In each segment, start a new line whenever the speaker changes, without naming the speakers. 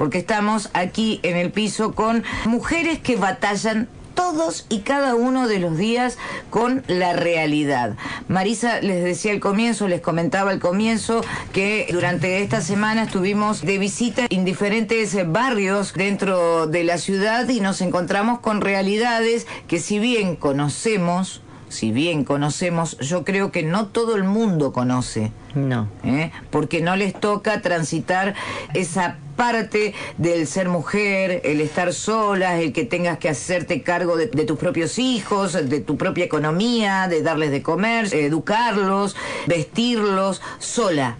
porque estamos aquí en el piso con mujeres que batallan todos y cada uno de los días con la realidad. Marisa les decía al comienzo, les comentaba al comienzo que durante esta semana estuvimos de visita en diferentes barrios dentro de la ciudad y nos encontramos con realidades que si bien conocemos, si bien conocemos, yo creo que no todo el mundo conoce.
No.
¿eh? Porque no les toca transitar esa parte del ser mujer, el estar sola, el que tengas que hacerte cargo de, de tus propios hijos, de tu propia economía, de darles de comer, educarlos, vestirlos, sola.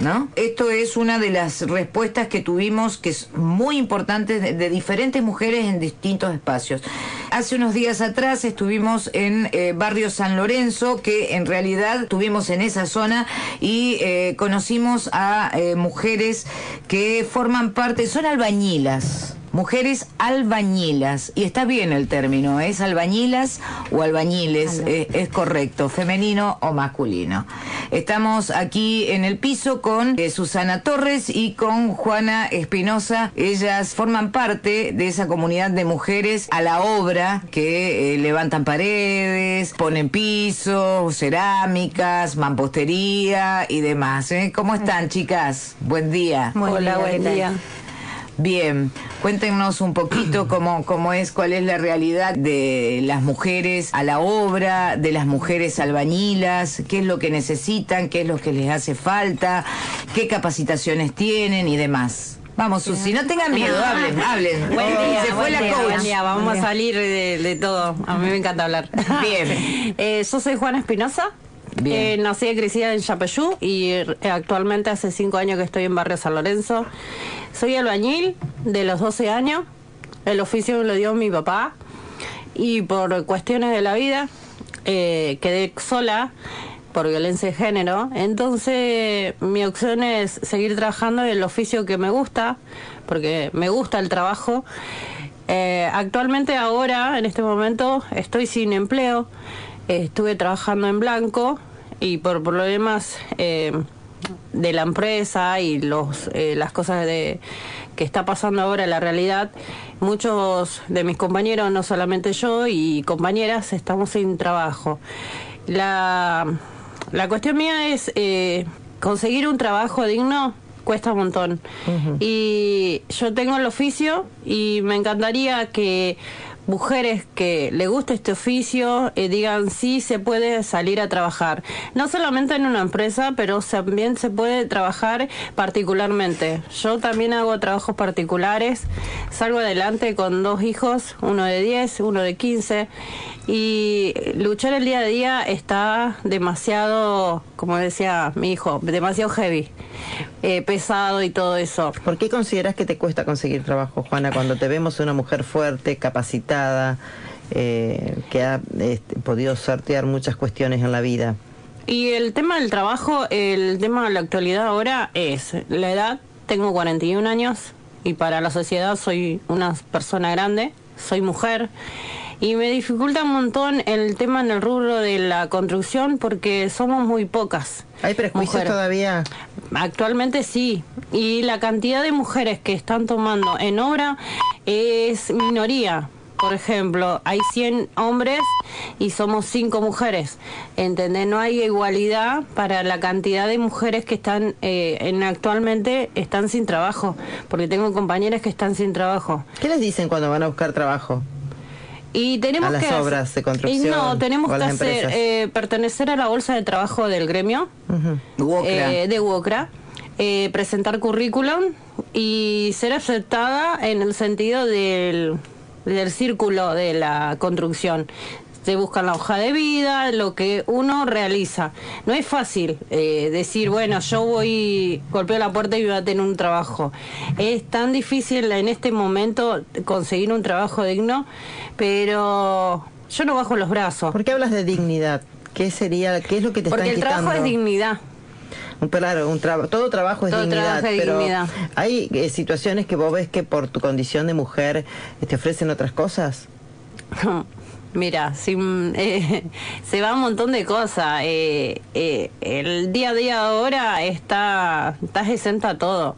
¿No? Esto es una de las respuestas que tuvimos que es muy importante de, diferentes mujeres en distintos espacios. Hace unos días atrás estuvimos en eh, barrio San Lorenzo, que en realidad estuvimos en esa zona y eh, conocimos a eh, mujeres que forman parte, son albañilas mujeres albañilas, y está bien el término, es albañilas o albañiles, eh, es correcto, femenino o masculino. Estamos aquí en el piso con eh, Susana Torres y con Juana Espinosa, ellas forman parte de esa comunidad de mujeres a la obra que eh, levantan paredes, ponen pisos, cerámicas, mampostería y demás. ¿eh? ¿Cómo están chicas? Buen día.
Hola, buen día.
Bien, cuéntenos un poquito cómo, cómo es, cuál es la realidad de las mujeres a la obra, de las mujeres albañilas, qué es lo que necesitan, qué es lo que les hace falta, qué capacitaciones tienen y demás. Vamos, Susi, no tengan miedo, hablen, hablen.
Buen día,
Se fue
buen
la
día,
coach.
buen día. Vamos a salir de, de todo. A mí me encanta hablar.
Bien.
Eh, yo soy Juana Espinosa.
Bien.
Eh, nací y crecida en Yapeyú y eh, actualmente hace cinco años que estoy en Barrio San Lorenzo. Soy albañil de los 12 años. El oficio me lo dio mi papá y por cuestiones de la vida eh, quedé sola por violencia de género. Entonces mi opción es seguir trabajando en el oficio que me gusta, porque me gusta el trabajo. Actualmente ahora, en este momento, estoy sin empleo. Eh, estuve trabajando en blanco y por problemas eh, de la empresa y los eh, las cosas de que está pasando ahora en la realidad, muchos de mis compañeros, no solamente yo y compañeras, estamos sin trabajo. La, la cuestión mía es eh, conseguir un trabajo digno cuesta un montón. Y yo tengo el oficio y me encantaría que mujeres que le guste este oficio eh, digan sí se puede salir a trabajar. No solamente en una empresa, pero también se puede trabajar particularmente. Yo también hago trabajos particulares, salgo adelante con dos hijos, uno de 10, uno de 15, y luchar el día a día está demasiado, como decía mi hijo, demasiado heavy, eh, pesado y todo eso.
¿Por qué consideras que te cuesta conseguir trabajo, Juana, cuando te vemos una mujer fuerte, capacitada, eh, que ha este, podido sortear muchas cuestiones en la vida?
Y el tema del trabajo, el tema de la actualidad ahora es la edad, tengo 41 años y para la sociedad soy una persona grande, soy mujer y me dificulta un montón el tema en el rubro de la construcción porque somos muy pocas.
¿Hay prejuicios
mujeres.
todavía?
Actualmente sí, y la cantidad de mujeres que están tomando en obra es minoría. Por ejemplo, hay 100 hombres y somos 5 mujeres. ¿Entendés? No hay igualdad para la cantidad de mujeres que están eh, en actualmente están sin trabajo, porque tengo compañeras que están sin trabajo.
¿Qué les dicen cuando van a buscar trabajo?
Y tenemos
A las
que hacer-
obras de construcción
Y no, tenemos que hacer eh, pertenecer a la bolsa de trabajo del gremio eh, de UOCRA, eh, presentar currículum y ser aceptada en el sentido del, del círculo de la construcción. Se buscan la hoja de vida, lo que uno realiza. No es fácil eh, decir, bueno, yo voy, golpeo la puerta y voy a tener un trabajo. Es tan difícil en este momento conseguir un trabajo digno, pero yo no bajo los brazos.
¿Por qué hablas de dignidad? ¿Qué sería, qué es lo que te
Porque
están
el trabajo
quitando?
es dignidad.
Un- Claro, un traba- todo trabajo es
Todo
dignidad,
trabajo
pero
dignidad.
hay eh, situaciones que vos ves que por tu condición de mujer eh, te ofrecen otras cosas.
Mira, sin- eh, se va un montón de cosas. Eh, eh, el día a día ahora está, estás exenta a todo.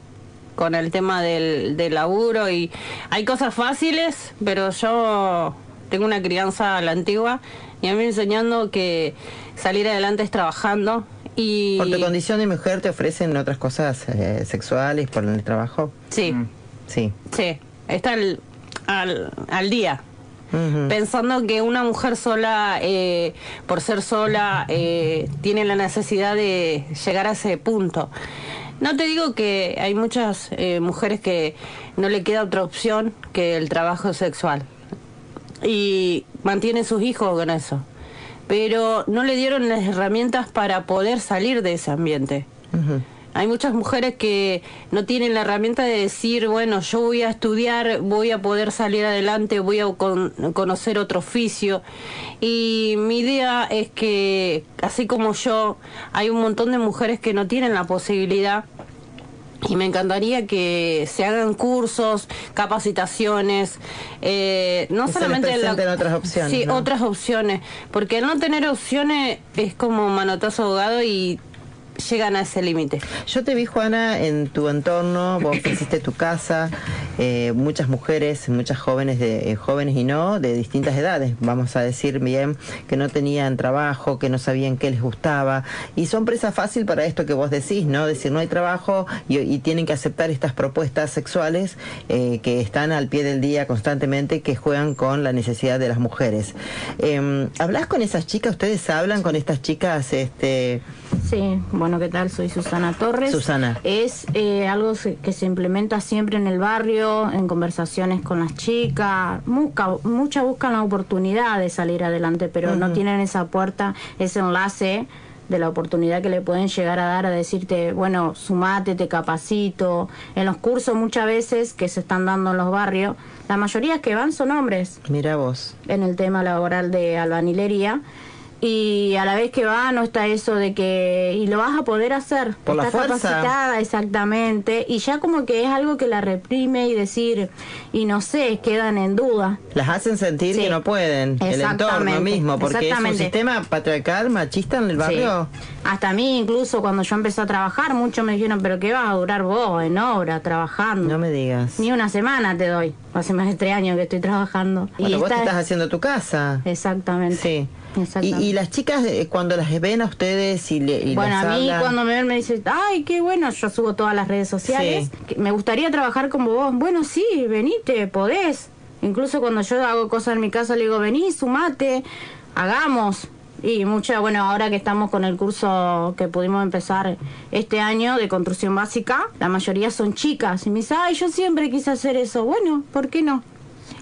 con el tema del, del laburo y hay cosas fáciles, pero yo tengo una crianza a la antigua y a mí me enseñando que salir adelante es trabajando y...
Por tu condición de mujer te ofrecen otras cosas eh, sexuales por el trabajo.
Sí,
Sí.
sí, está al, al, al día. Pensando que una mujer sola, eh, por ser sola, eh, tiene la necesidad de llegar a ese punto. No te digo que hay muchas eh, mujeres que no le queda otra opción que el trabajo sexual y mantienen sus hijos con eso, pero no le dieron las herramientas para poder salir de ese ambiente. Hay muchas mujeres que no tienen la herramienta de decir, bueno, yo voy a estudiar, voy a poder salir adelante, voy a con- conocer otro oficio. Y mi idea es que, así como yo, hay un montón de mujeres que no tienen la posibilidad y me encantaría que se hagan cursos, capacitaciones, eh, no
Que se les
solamente
presenten otras opciones,
Sí,
¿no?
otras opciones, porque no tener opciones es como manotazo ahogado y llegan a ese límite.
Yo te vi, Juana, en tu entorno, vos ofreciste tu casa, eh, muchas mujeres, muchas jóvenes, de, eh, jóvenes y no, de distintas edades, vamos a decir bien, que no tenían trabajo, que no sabían qué les gustaba, y son presa fácil para esto que vos decís, ¿no? Decir, no hay trabajo y, tienen que aceptar estas propuestas sexuales eh, que están al pie del día constantemente, que juegan con la necesidad de las mujeres. Eh, ¿Hablas con esas chicas? ¿Ustedes hablan con estas chicas? Este,
Sí, bueno, ¿qué tal? Soy Susana Torres.
Susana.
Es eh, algo que se implementa siempre en el barrio, en conversaciones con las chicas. Muchas buscan la oportunidad de salir adelante, pero no tienen esa puerta, ese enlace de la oportunidad que le pueden llegar a dar a decirte, bueno, sumate, te capacito. En los cursos muchas veces que se están dando en los barrios, la mayoría que van son hombres
mira vos.
en el tema laboral de albanilería y a la vez que va no está eso de que y lo vas a poder hacer
Por la
Estás
fuerza.
capacitada exactamente y ya como que es algo que la reprime y decir y no sé quedan en duda
Las hacen sentir
Sí.
que no pueden, el entorno mismo, porque es un sistema patriarcal, machista en el barrio.
Sí. hasta a mí incluso cuando yo empecé a trabajar muchos me dijeron pero qué vas a durar vos en obra trabajando
No me digas.
ni una semana te doy hace más de tres años que estoy trabajando
Bueno, vos te
esta-
estás haciendo tu casa.
exactamente
Sí. Y, y las chicas, eh, cuando las ven a ustedes y, le, y
Bueno, a mí
hablan-
cuando me ven me dicen, ay, qué bueno, yo subo todas las redes sociales.
Sí.
Me gustaría trabajar como vos. Bueno, sí, venite, podés. Incluso cuando yo hago cosas en mi casa, le digo, vení, sumate, hagamos. Y mucha, bueno, ahora que estamos con el curso que pudimos empezar este año de construcción básica, la mayoría son chicas. Y me dicen, ay, yo siempre quise hacer eso. Bueno, ¿por qué no?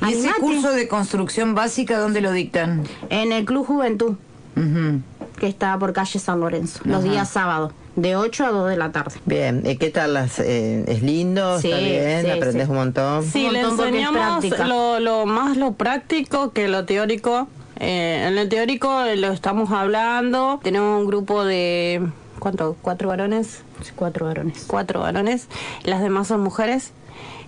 ¿Y ese curso de construcción básica dónde lo dictan?
En el Club Juventud, que está por calle San Lorenzo, los días sábados, de 8 a 2 de la tarde.
Bien, eh, ¿qué tal? Las, eh, ¿Es lindo? ¿Está
Sí,
bien?
sí,
¿Aprendes
sí.
un montón?
Sí,
Un
le
montón
enseñamos lo, lo más lo práctico que lo teórico. Eh, en lo teórico lo estamos hablando. Tenemos un grupo de. ¿Cuánto? ¿Cuatro varones?
Cuatro varones.
Cuatro varones. Las demás son mujeres.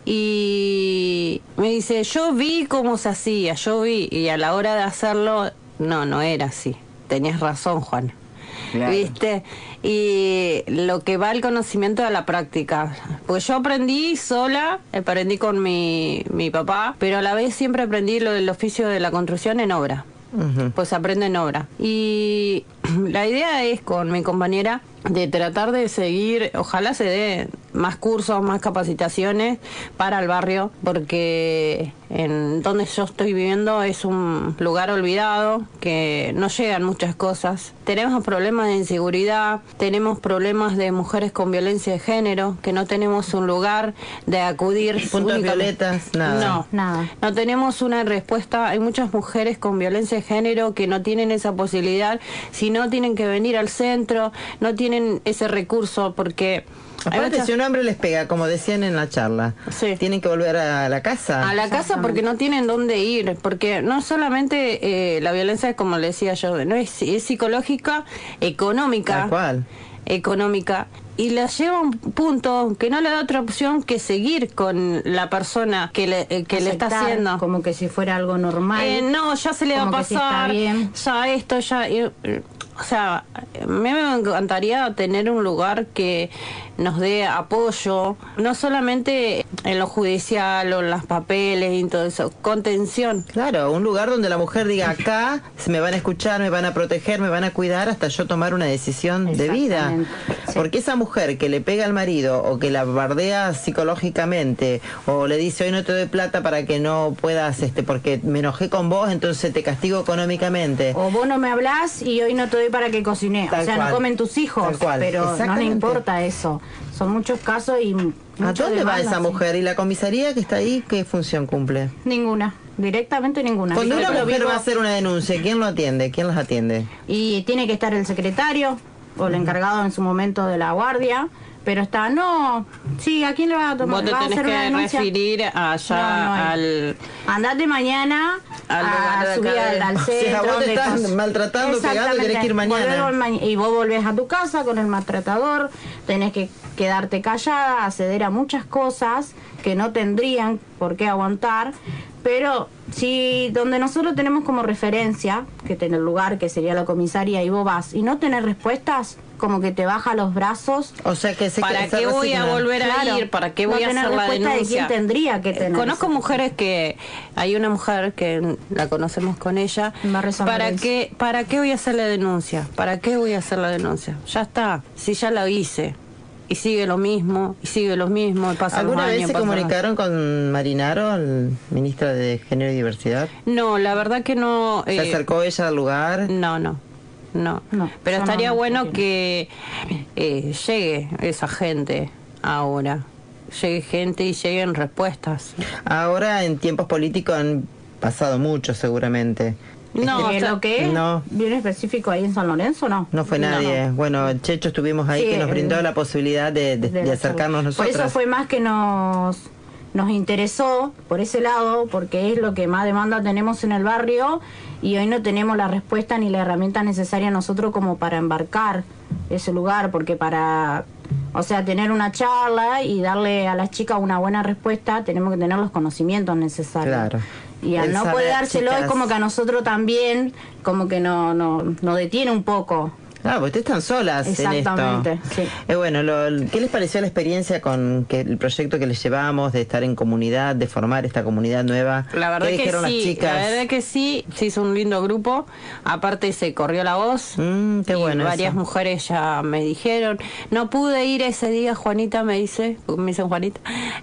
Y me dice: Yo vi cómo se hacía, yo vi. Y a la hora de hacerlo, no, no era así. Tenías razón, Juan.
Claro.
¿Viste? Y lo que va al conocimiento de la práctica. Pues yo aprendí sola, aprendí con mi, mi papá, pero a la vez siempre aprendí lo del oficio de la construcción en obra. Pues aprende en obra. Y la idea es con mi compañera de tratar de seguir, ojalá se dé más cursos, más capacitaciones para el barrio, porque en donde yo estoy viviendo es un lugar olvidado, que no llegan muchas cosas. Tenemos problemas de inseguridad, tenemos problemas de mujeres con violencia de género, que no tenemos un lugar de acudir.
Puntos violetas, nada.
No,
Nada.
no tenemos una respuesta. Hay muchas mujeres con violencia de género que no tienen esa posibilidad, si no tienen que venir al centro, no tienen ese recurso porque
Aparte,
muchas-
si un hombre les pega, como decían en la charla,
Sí.
tienen que volver a la casa.
a la casa porque no tienen dónde ir, porque no solamente eh, la violencia, como le decía yo, no es, es psicológica, económica,
Tal cual.
económica y la lleva a un punto que no le da otra opción que seguir con la persona que le, eh, que le está haciendo.
Como que si fuera algo normal.
Eh, no, ya se le va a pasar,
bien.
ya esto, ya... eh, eh, o sea, a mí me encantaría tener un lugar que nos dé apoyo, no solamente en lo judicial o en los papeles y todo eso, contención.
Claro, un lugar donde la mujer diga acá me van a escuchar, me van a proteger, me van a cuidar hasta yo tomar una decisión de vida. Porque esa mujer que le pega al marido o que la bardea psicológicamente o le dice hoy no te doy plata para que no puedas, este, porque me enojé con vos, entonces te castigo económicamente.
O vos no me hablás y hoy no te doy para que cocine. o sea, no comen tus hijos, pero no le importa eso. Son muchos casos y...
¿A dónde va esa mujer? ¿Y la comisaría que está ahí qué función cumple?
Ninguna. Directamente ninguna.
Cuando una mujer va a hacer una denuncia, ¿quién lo atiende? ¿Quién las atiende?
Y tiene que estar el secretario o el encargado en su momento de la guardia pero está, no, sí, ¿a quién le va a tomar?
Vos te tenés que referir allá al...
Andate mañana a subir al, centro.
vos te estás maltratando, pegando, tenés que ir mañana.
y vos volvés a tu casa con el maltratador, tenés que quedarte callada, acceder a muchas cosas que no tendrían por qué aguantar, pero si donde nosotros tenemos como referencia, que en el lugar que sería la comisaria y vos vas y no tenés respuestas, como que te baja los brazos.
O sea que se
¿Para qué voy a volver a ir? ¿Para qué voy a hacer la denuncia?
de quién tendría que tener.
Conozco mujeres que hay una mujer que la conocemos con ella. ¿Para qué para qué voy a hacer la denuncia? ¿Para qué voy a hacer la denuncia? Ya está, si ya la hice. Y sigue lo mismo, y sigue lo mismo, y pasa
¿Alguna vez se comunicaron con Marinaro, el ministro de Género y Diversidad?
No, la verdad que no.
¿Se eh, acercó ella al lugar?
No, no no. Pero estaría bueno que eh, llegue esa gente ahora. Llegue gente y lleguen respuestas.
Ahora en tiempos políticos han pasado mucho seguramente.
No, este, lo que no. bien específico ahí en San Lorenzo, no.
No fue nadie. Bueno, Checho estuvimos ahí que nos brindó la posibilidad de, de acercarnos nosotros.
Por eso fue más que nos nos interesó por ese lado, porque es lo que más demanda tenemos en el barrio y hoy no tenemos la respuesta ni la herramienta necesaria nosotros como para embarcar ese lugar, porque para, o sea, tener una charla y darle a las chicas una buena respuesta, tenemos que tener los conocimientos necesarios.
Claro.
Y al no poder dárselo es como que a nosotros también, como que no, no, nos detiene un poco.
Ah, pues ustedes están solas
Exactamente,
en esto. Sí. Eh, bueno, ¿qué les pareció la experiencia con que el proyecto que les llevamos de estar en comunidad, de formar esta comunidad nueva?
La verdad
¿Qué
que
dijeron
sí,
las chicas?
la verdad que sí, se hizo un lindo grupo. Aparte se corrió la voz.
Mm, qué bueno.
Varias mujeres ya me dijeron. No pude ir ese día, Juanita me dice, me dicen Juanita.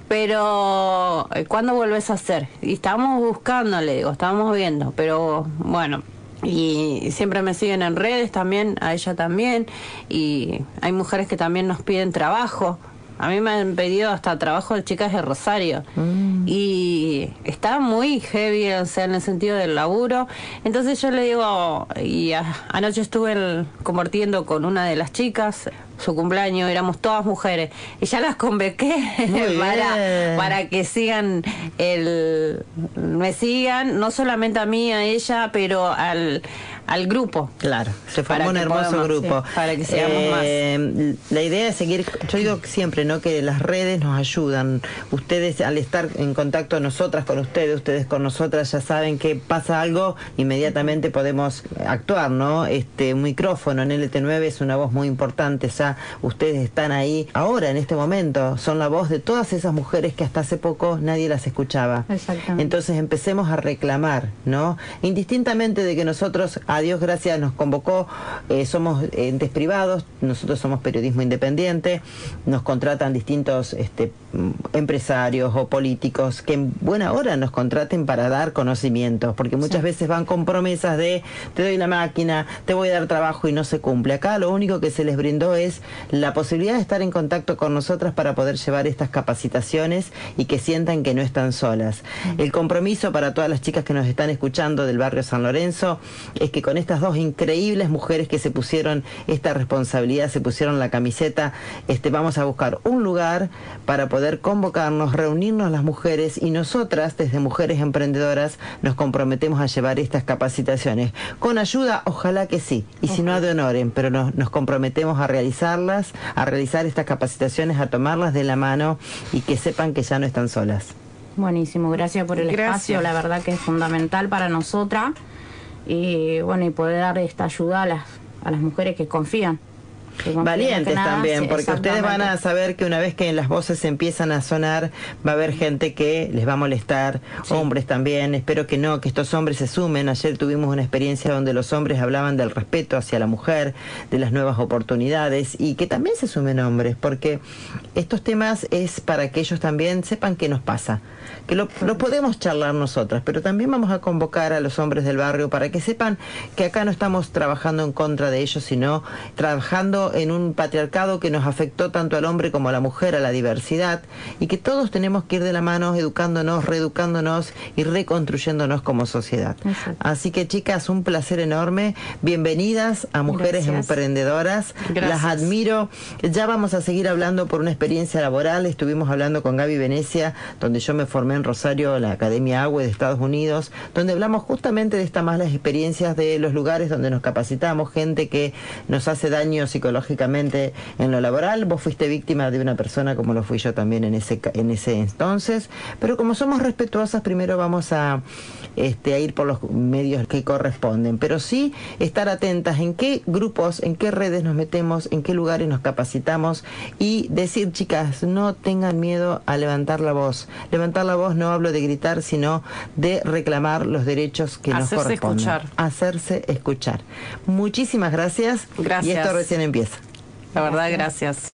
Pero eh, ¿cuándo vuelves a hacer? Y estábamos buscando, le digo, estábamos viendo. Pero bueno, y siempre me siguen en redes también, a ella también, y hay mujeres que también nos piden trabajo. A mí me han pedido hasta trabajo de chicas de Rosario. Mm. Y está muy heavy, o sea, en el sentido del laburo. Entonces yo le digo, y anoche estuve compartiendo con una de las chicas, su cumpleaños, éramos todas mujeres. Y ya las convoqué para, para que sigan el me sigan, no solamente a mí, a ella, pero al, al grupo.
Claro, se formó un hermoso grupo.
para que seamos
eh, más. La idea es seguir, yo digo siempre, ¿no? Que las redes nos ayudan. Ustedes, al estar en contacto nosotras con ustedes, ustedes con nosotras, ya saben que pasa algo, inmediatamente podemos actuar, ¿no? Este, un micrófono en LT9 es una voz muy importante, ya ustedes están ahí ahora, en este momento, son la voz de todas esas mujeres que hasta hace poco nadie las escuchaba. Entonces empecemos a reclamar, ¿no? Indistintamente de que nosotros a Dios gracias nos convocó, eh, somos entes privados, nosotros somos periodismo independiente, nos contratan distintos este, empresarios o políticos que en buena hora nos contraten para dar conocimientos, porque muchas veces van con promesas de te doy la máquina, te voy a dar trabajo y no se cumple. Acá lo único que se les brindó es la posibilidad de estar en contacto con nosotras para poder llevar estas capacitaciones y que sientan que no están solas. El compromiso para todas las chicas que nos están escuchando del barrio San Lorenzo es que con estas dos increíbles mujeres que se pusieron esta responsabilidad, se pusieron la camiseta, este, vamos a buscar un lugar para poder convocarnos, reunirnos las mujeres y nosotras, desde Mujeres Emprendedoras, nos comprometemos a llevar estas capacitaciones. Con ayuda, ojalá que sí, y si no, de honoren, pero nos, nos comprometemos a realizarlas, a realizar estas capacitaciones, a tomarlas de la mano y que sepan que ya no están solas.
Buenísimo, gracias por el espacio, la verdad que es fundamental para nosotras y bueno, y poder dar esta ayuda a las, a las mujeres que confían
Valientes también, porque ustedes van a saber que una vez que las voces empiezan a sonar, va a haber gente que les va a molestar, hombres también. Espero que no, que estos hombres se sumen. Ayer tuvimos una experiencia donde los hombres hablaban del respeto hacia la mujer, de las nuevas oportunidades y que también se sumen hombres, porque estos temas es para que ellos también sepan qué nos pasa que lo, podemos charlar nosotras, pero también vamos a convocar a los hombres del barrio para que sepan que acá no estamos trabajando en contra de ellos, sino trabajando en un patriarcado que nos afectó tanto al hombre como a la mujer, a la diversidad, y que todos tenemos que ir de la mano educándonos, reeducándonos y reconstruyéndonos como sociedad. Así que chicas, un placer enorme. Bienvenidas a Mujeres Emprendedoras. Las admiro. Ya vamos a seguir hablando por una experiencia laboral. Estuvimos hablando con Gaby Venecia, donde yo me formé en Rosario, la Academia Agua de Estados Unidos, donde hablamos justamente de estas malas experiencias de los lugares donde nos capacitamos, gente que nos hace daño psicológicamente en lo laboral. Vos fuiste víctima de una persona como lo fui yo también en ese, en ese entonces, pero como somos respetuosas, primero vamos a, este, a ir por los medios que corresponden, pero sí estar atentas en qué grupos, en qué redes nos metemos, en qué lugares nos capacitamos y decir, chicas, no tengan miedo a levantar la voz. Levantar la voz no hablo de gritar, sino de reclamar los derechos que nos corresponden. Escuchar. Hacerse escuchar. Muchísimas gracias.
Gracias.
Y esto recién empieza.
La verdad, gracias.